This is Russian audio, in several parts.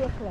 也是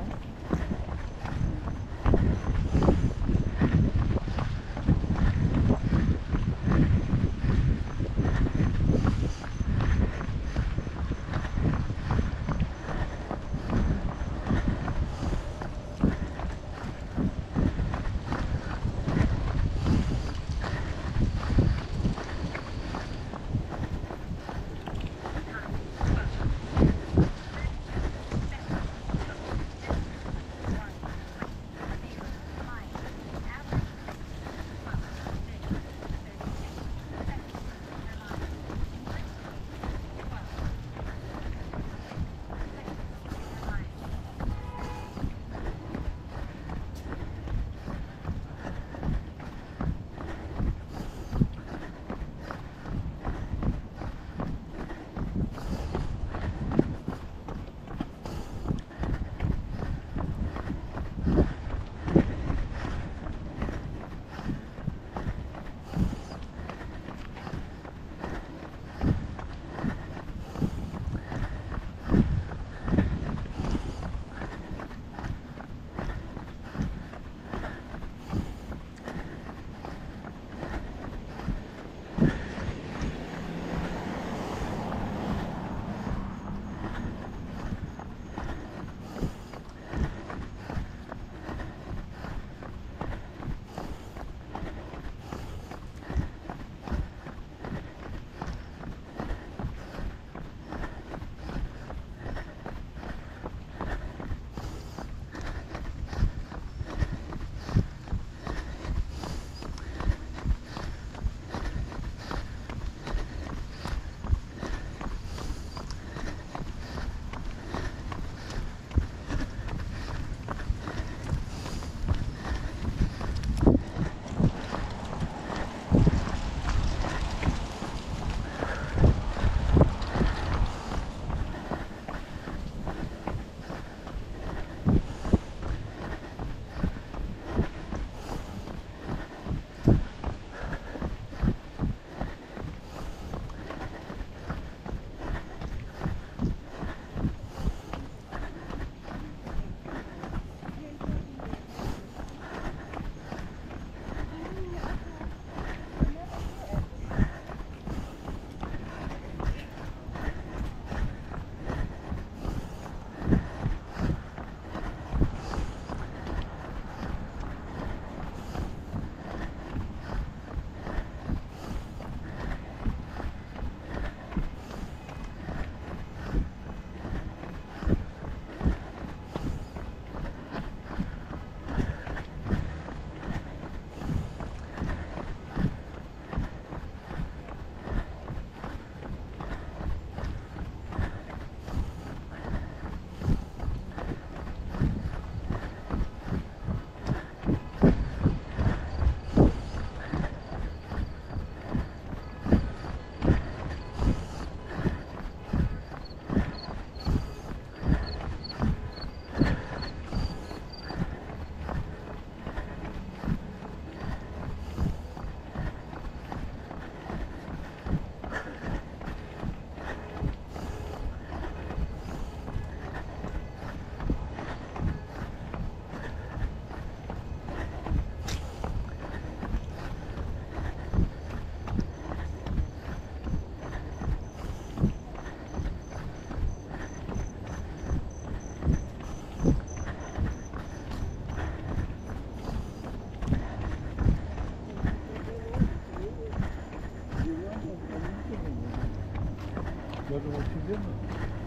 вот тебе надо.